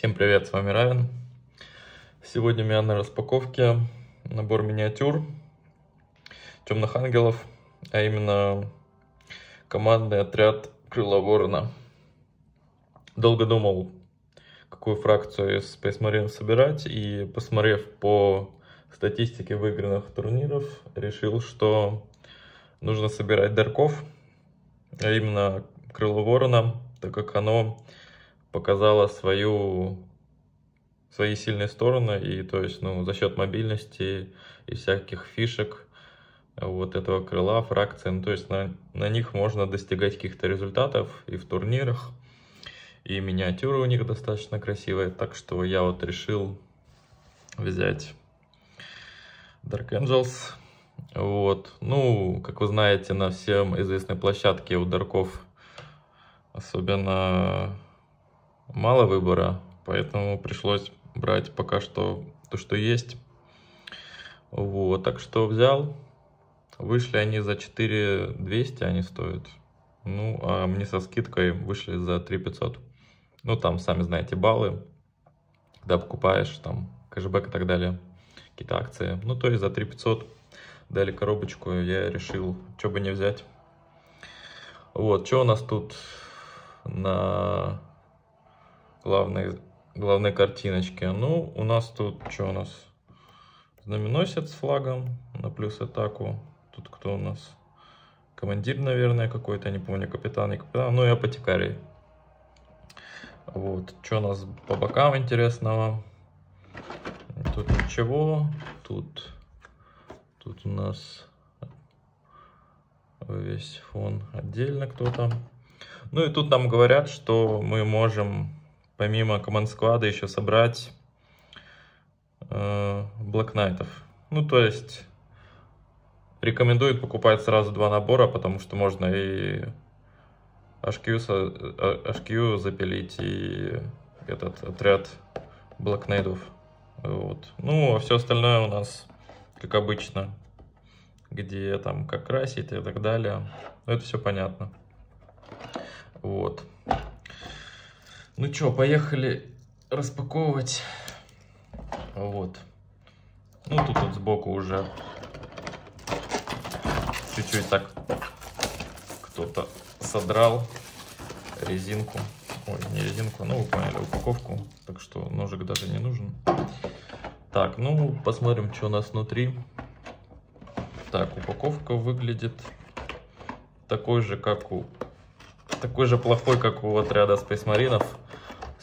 Всем привет, с вами Равен. Сегодня у меня на распаковке набор миниатюр темных ангелов, а именно командный отряд Крыла Ворона. Долго думал, какую фракцию из Space Marine собирать, и посмотрев по статистике выигранных турниров, решил, что нужно собирать Дарков, а именно Крыло Ворона, так как оно показала свою, свои сильные стороны, и то есть, ну, за счет мобильности и всяких фишек вот этого крыла, фракции, ну, то есть на, на них можно достигать каких-то результатов и в турнирах, и миниатюры у них достаточно красивые, так что я вот решил взять Dark Angels, вот, ну, как вы знаете, на всем известной площадке у Дарков особенно мало выбора, поэтому пришлось брать пока что то, что есть. Вот, так что взял. Вышли они за 4200, они стоят. Ну, а мне со скидкой вышли за 3500. Ну, там, сами знаете, баллы. Когда покупаешь, там, кэшбэк и так далее. Какие-то акции. Ну, то есть за 3500 дали коробочку, я решил, что бы не взять. Вот, что у нас тут на главной, главной картиночке. Ну, у нас тут, что у нас? Знаменосец с флагом на плюс атаку. Тут кто у нас? Командир, наверное, какой-то, не помню, капитан, не капитан. Ну и апотекарий. Вот, что у нас по бокам интересного? Тут ничего. Тут, тут у нас весь фон отдельно кто-то. Ну и тут нам говорят, что мы можем помимо команд склада еще собрать э. Ну, то есть, рекомендуют покупать сразу два набора, потому что можно и HQ, HQ запилить, и этот отряд Black. Вот. Ну, а все остальное у нас, как обычно, где там как красить и так далее. Это все понятно. Вот. Ну что, поехали распаковывать. Вот. Ну, тут вот сбоку уже чуть-чуть так кто-то содрал резинку. Ой, не резинку, ну вы поняли, упаковку. Так что ножик даже не нужен. Так, ну посмотрим, что у нас внутри. Так, упаковка выглядит такой же, как у... Такой же плохой, как у отряда Space Marines.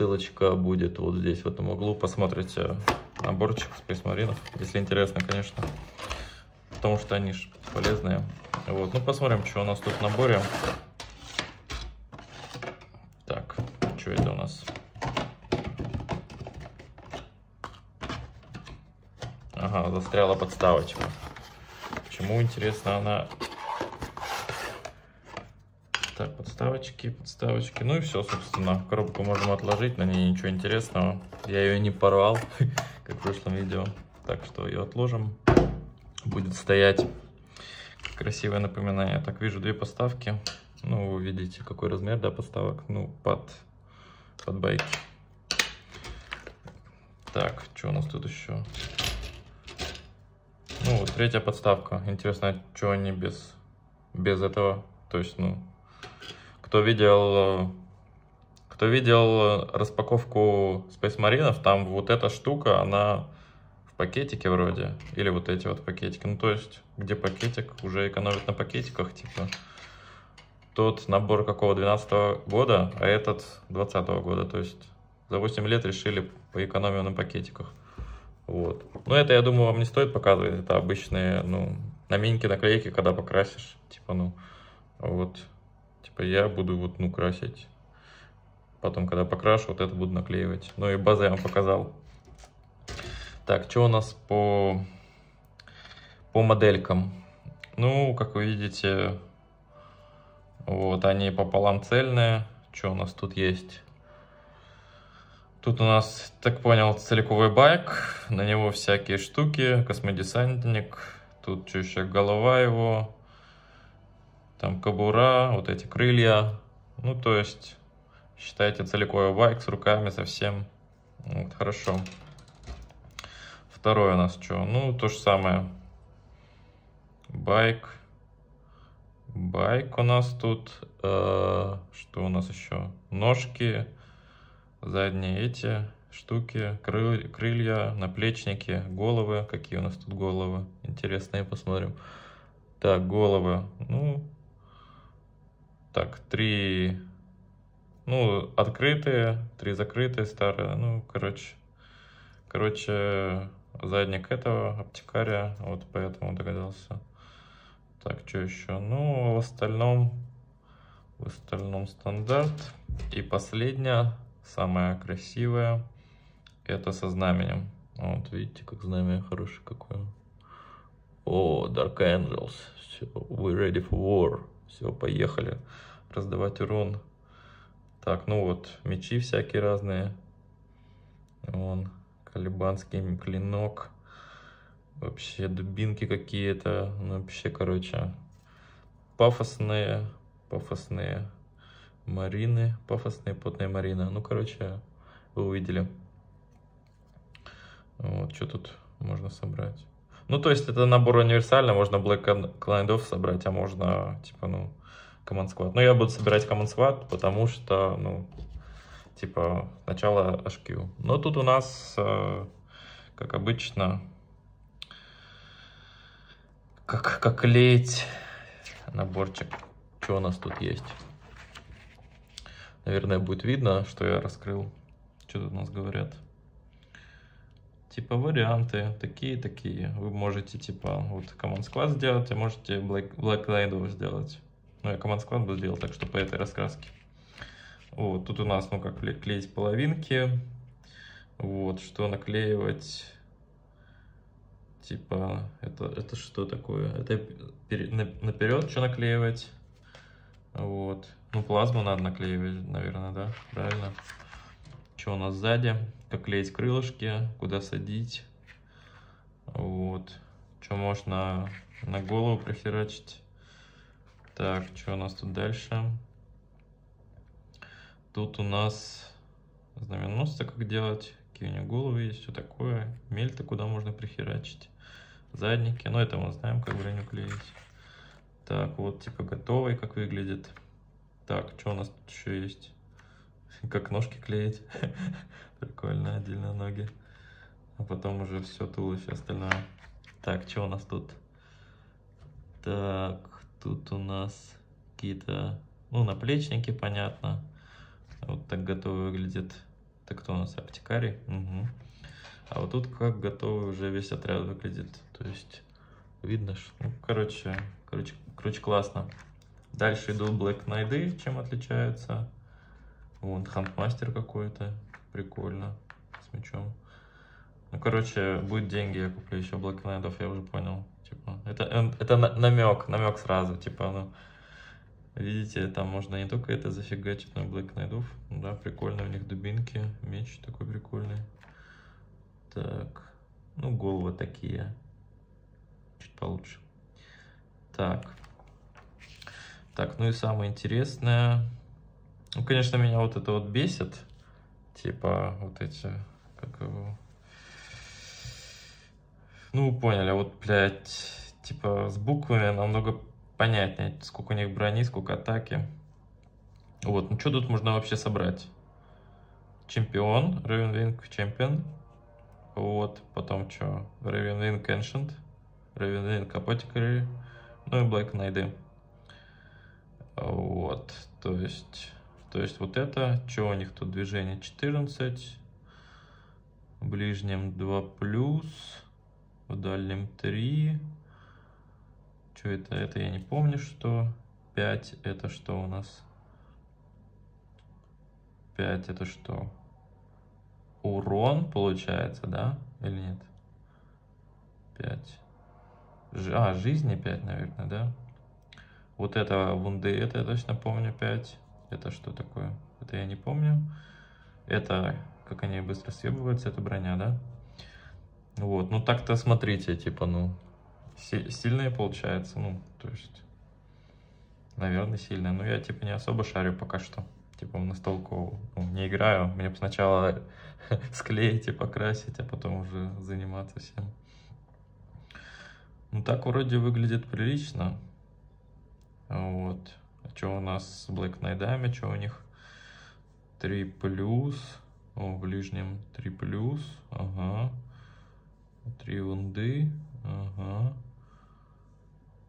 Ссылочка будет вот здесь, в этом углу. Посмотрите наборчик Space Marine, если интересно, конечно. Потому что они же полезные. Вот, ну посмотрим, что у нас тут в наборе. Так, что это у нас? Ага, застряла подставочка. Почему, интересно, она так, подставочки, подставочки. Ну и все, собственно. Коробку можем отложить, на ней ничего интересного. Я ее не порвал, как в прошлом видео. Так что ее отложим. Будет стоять красивое напоминание. Так, вижу две подставки. Ну, вы видите, какой размер, да, подставок. Ну, под, под байки. Так, что у нас тут еще? Ну, вот третья подставка. Интересно, что они без, без этого? То есть, ну, кто видел, кто видел распаковку Space Marine, там вот эта штука, она в пакетике вроде, или вот эти вот пакетики. Ну, то есть, где пакетик, уже экономит на пакетиках, типа. Тот набор какого 12 -го года, а этот 20 -го года. То есть, за 8 лет решили по экономию на пакетиках. Вот. Но это, я думаю, вам не стоит показывать. Это обычные, ну, наминки, наклейки, когда покрасишь. Типа, ну, вот. Типа я буду вот, ну, красить. Потом, когда покрашу, вот это буду наклеивать. Ну и базы я вам показал. Так, что у нас по, по моделькам? Ну, как вы видите, вот они пополам цельные. Что у нас тут есть? Тут у нас, так понял, целиковый байк. На него всякие штуки. Космодесантник. Тут что еще, голова его. Там кобура, вот эти крылья. Ну, то есть, считайте, целиковый байк с руками совсем. Вот, хорошо. Второе у нас что? Ну, то же самое. Байк. Байк у нас тут. Э, что у нас еще? Ножки. Задние эти штуки. Крыль, крылья, наплечники, головы. Какие у нас тут головы? Интересные, посмотрим. Так, головы. Ну, так, три, ну, открытые, три закрытые старые. Ну, короче, короче, задник этого аптекария, вот поэтому догадался. Так, что еще? Ну, в остальном, в остальном стандарт. И последняя, самая красивая, это со знаменем. Вот, видите, как знамя хорошее какое. О, Dark Angels. Все, we ready for war. Все, поехали. Раздавать урон. Так, ну вот, мечи всякие разные. Вон, колебанский клинок. Вообще, дубинки какие-то. Ну, вообще, короче, пафосные, пафосные марины. Пафосные потные марины. Ну, короче, вы увидели. Вот, что тут можно собрать? Ну, то есть, это набор универсальный. Можно Black Client собрать, а можно, типа, ну, Command Squad. Но я буду собирать Command Squad, потому что, ну, типа, сначала HQ. Но тут у нас, э, как обычно, как, как клеить наборчик. Что у нас тут есть? Наверное, будет видно, что я раскрыл. Что тут у нас говорят? Типа варианты, такие-такие. Вы можете, типа, вот Command Squad сделать, а можете Black, Black Light сделать. Ну, я команд склад бы сделал так, что по этой раскраске. Вот, тут у нас, ну, как клеить половинки. Вот, что наклеивать. Типа, это, это что такое? Это наперед что наклеивать. Вот. Ну, плазму надо наклеивать, наверное, да? Правильно. Что у нас сзади? Как клеить крылышки, куда садить. Вот. Что можно на голову прихерачить. Так, что у нас тут дальше? Тут у нас знаменосцы как делать, какие у него головы есть, все такое. Мельта, куда можно прихерачить. Задники, ну это мы знаем, как броню клеить. Так, вот типа готовый, как выглядит. Так, что у нас тут еще есть? Как ножки клеить. Прикольно, отдельно ноги. А потом уже все туловище остальное. Так, что у нас тут? Так, Тут у нас какие-то, ну, наплечники, понятно. Вот так готовый выглядит. Это кто у нас? Аптекарий? Угу. А вот тут как готовый уже весь отряд выглядит. То есть видно, что, ну, короче, короче, короче, классно. Дальше идут Black Knight, чем отличаются. Вон, Хантмастер какой-то. Прикольно. С мечом. Ну, короче, будет деньги, я куплю еще Knight, я уже понял. Типа, это, это намек, намек сразу, типа, ну, видите, там можно не только это зафигачить, но Knight, да, прикольно, у них дубинки, меч такой прикольный. Так, ну, головы такие, чуть получше. Так, так, ну и самое интересное, ну, конечно, меня вот это вот бесит, типа, вот эти, как его, ну, поняли, вот, блядь, типа, с буквами намного понятнее, сколько у них брони, сколько атаки. Вот, ну что тут можно вообще собрать? Чемпион, Ravenwing чемпион. Вот, потом что? Ravenwing Ancient, Ravenwing Apothecary, ну и Black Knight. Вот, то есть, то есть вот это, что у них тут движение 14, в ближнем 2 плюс, в дальнем 3. Что это? Это я не помню, что. 5 это что у нас? 5 это что? Урон получается, да? Или нет? 5. А, жизни 5, наверное, да? Вот это вунды, это я точно помню 5. Это что такое? Это я не помню. Это, как они быстро съебываются, это броня, да? Вот, ну так-то смотрите, типа, ну, сильные получается, ну, то есть, наверное, сильные. Но я, типа, не особо шарю пока что. типа в настолку ну, не играю. Мне сначала склеить и покрасить, а потом уже заниматься всем. Ну так вроде выглядит прилично. Вот. А что у нас с Black Knight? Что у них? 3 плюс. О, в ближнем 3 плюс. Ага. 3 вунды. Ага.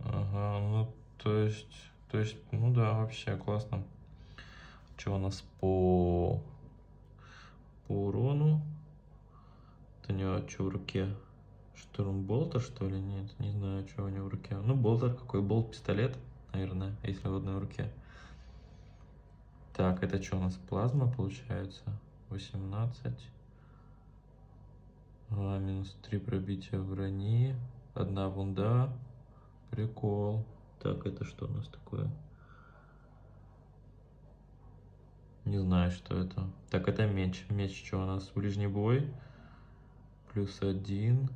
Ага, ну то есть, то есть, ну да, вообще классно. Что у нас по, по урону? Это у него что в руке? Штурм болта, что ли? Нет, не знаю, что у него в руке. Ну, болтер какой, болт-пистолет, наверное, если в одной руке. Так, это что у нас? Плазма получается? 18. А, минус 3 пробития брони. Одна вунда. Прикол. Так, это что у нас такое? Не знаю, что это. Так, это меч. Меч что у нас? Ближний бой. Плюс один.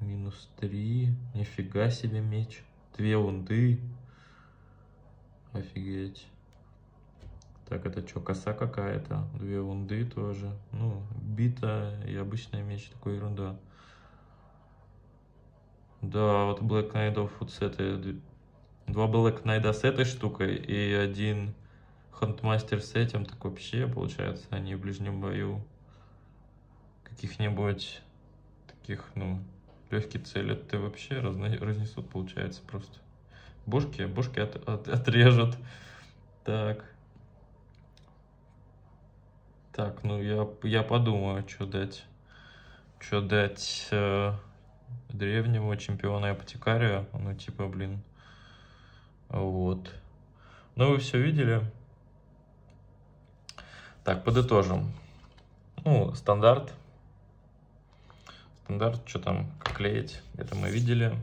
Минус три. Нифига себе меч. Две вунды. Офигеть. Так, это что, коса какая-то? Две вунды тоже. Ну, бита и обычный меч, такой ерунда. Да, вот Black Knight вот с этой... Два Black Knight с этой штукой и один Хантмастер с этим, так вообще, получается, они в ближнем бою каких-нибудь таких, ну, легких целей ты вообще разнесут, получается, просто. Бушки, бушки от, от, отрежут. Так. Так, ну я, я подумаю, что дать. Что дать э, древнему чемпиона апотекарию. Ну, типа, блин. Вот. Ну, вы все видели. Так, подытожим. Ну, стандарт. Стандарт, что там, как клеить, это мы видели.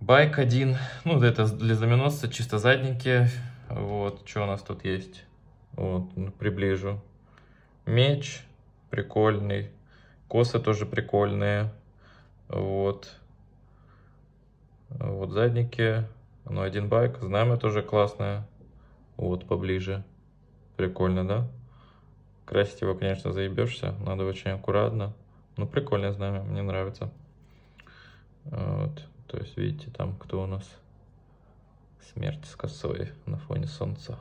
Байк один, ну, это для знаменосца, чисто задники. Вот, что у нас тут есть? Вот, ну, приближу. Меч прикольный. Косы тоже прикольные. Вот. Вот задники. Ну, один байк. Знамя тоже классное. Вот, поближе. Прикольно, да? Красить его, конечно, заебешься. Надо очень аккуратно. Ну, прикольное знамя, мне нравится. Вот. То есть, видите, там кто у нас? Смерть с косой на фоне солнца.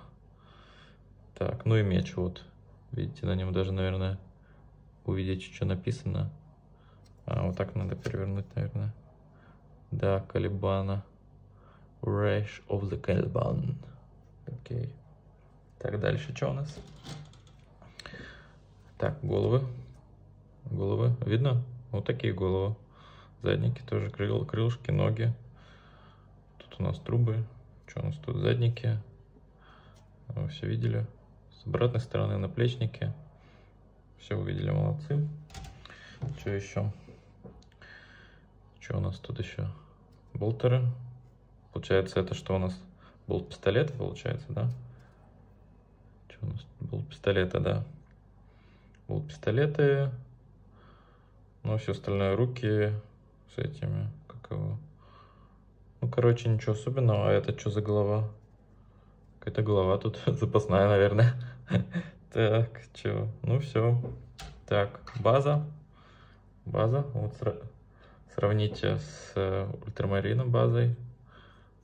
Так, ну и меч вот. Видите, на нем даже, наверное, увидеть, что написано. А, вот так надо перевернуть, наверное. Да, Калибана. Rash of the Caliban. Окей. Так, дальше что у нас? Так, головы. Головы. Видно? Вот такие головы. Задники тоже, крыл, крылышки, ноги. Тут у нас трубы. Что у нас тут? Задники. Вы все видели? С обратной стороны наплечники. Все увидели, молодцы. Что еще? Что у нас тут еще? Болтеры. Получается, это что у нас? Болт пистолета, получается, да? Что у нас? Болт пистолета, да. Болт пистолеты. Ну, все остальное руки с этими, как его. Ну, короче, ничего особенного. А это что за голова? Какая-то голова тут запасная, наверное. Так, что? Ну все. Так, база. База. Вот сравните с э, ультрамарином базой.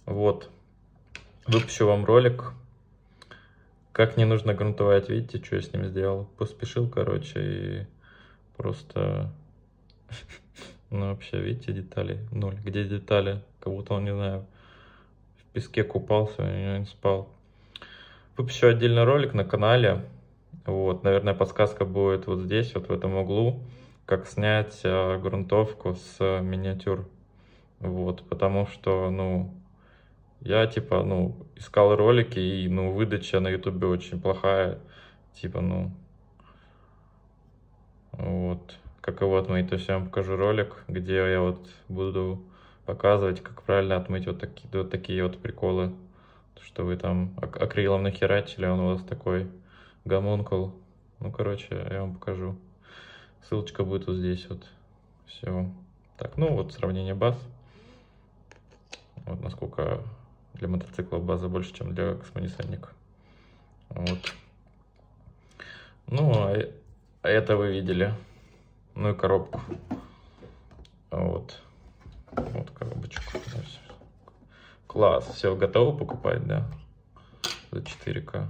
Вот. Выпущу вам ролик. Как не нужно грунтовать. Видите, что я с ним сделал? Поспешил, короче, и просто... Ну, вообще, видите, детали ноль. Где детали? Как будто он, не знаю, в песке купался, и не спал. Выпущу отдельный ролик на канале. Вот, наверное, подсказка будет вот здесь, вот в этом углу, как снять э, грунтовку с миниатюр. Вот, потому что, ну, я, типа, ну, искал ролики, и, ну, выдача на ютубе очень плохая. Типа, ну, вот, как вот мы, то есть я вам покажу ролик, где я вот буду показывать, как правильно отмыть вот такие вот, такие вот приколы что вы там акрилом нахерачили, он у вас такой гомункул. Ну, короче, я вам покажу. Ссылочка будет вот здесь вот. Все. Так, ну вот сравнение баз. Вот насколько для мотоцикла база больше, чем для космонесальника. Вот. Ну, а это вы видели. Ну и коробку. Вот. Вот коробочку. Класс. Все, готово покупать, да? За 4К.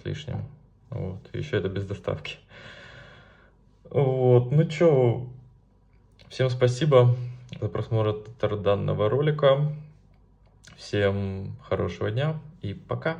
С лишним. Вот. Еще это без доставки. Вот. Ну что, всем спасибо за просмотр данного ролика. Всем хорошего дня и пока.